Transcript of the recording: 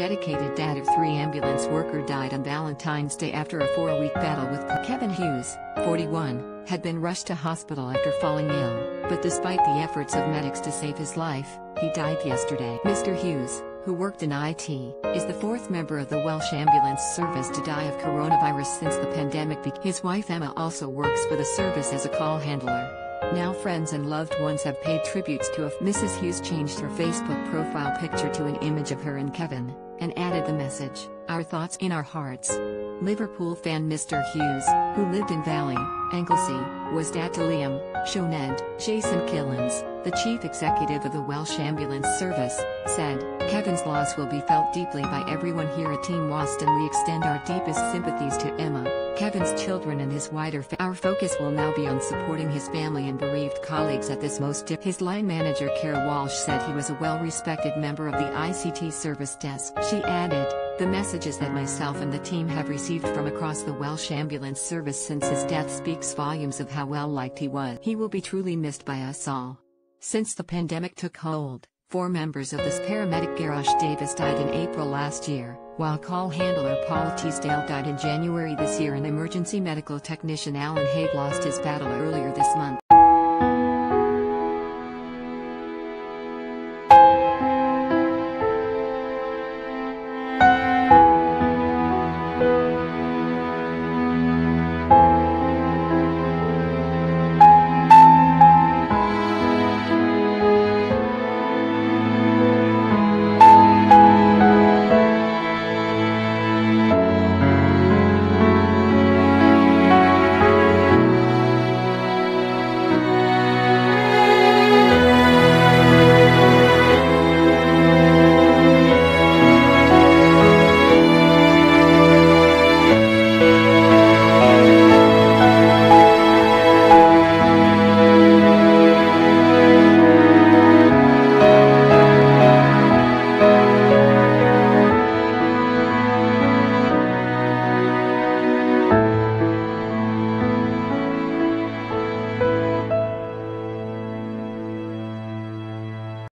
dedicated dad of three ambulance worker died on Valentine's Day after a four-week battle with Kevin Hughes, 41, had been rushed to hospital after falling ill, but despite the efforts of medics to save his life, he died yesterday. Mr. Hughes, who worked in IT, is the fourth member of the Welsh Ambulance Service to die of coronavirus since the pandemic began. His wife Emma also works for the service as a call handler. Now friends and loved ones have paid tributes to a Mrs. Hughes changed her Facebook profile picture to an image of her and Kevin, and added the message, Our thoughts in our hearts. Liverpool fan Mr. Hughes, who lived in Valley, Anglesey, was dad to Liam, Sioned, Jason Killens, the chief executive of the Welsh Ambulance Service, said, Kevin's loss will be felt deeply by everyone here at Team WAST and we extend our deepest sympathies to Emma, Kevin's children and his wider family. Our focus will now be on supporting his family and bereaved colleagues at this most difficult. His line manager Kara Walsh said he was a well-respected member of the ICT service desk. She added, the messages that myself and the team have received from across the Welsh Ambulance Service since his death speaks volumes of how well liked he was. He will be truly missed by us all. Since the pandemic took hold, four members of this paramedic Gerallt Davies died in April last year, while call handler Paul Teesdale died in January this year and emergency medical technician Alan Haig lost his battle earlier this month.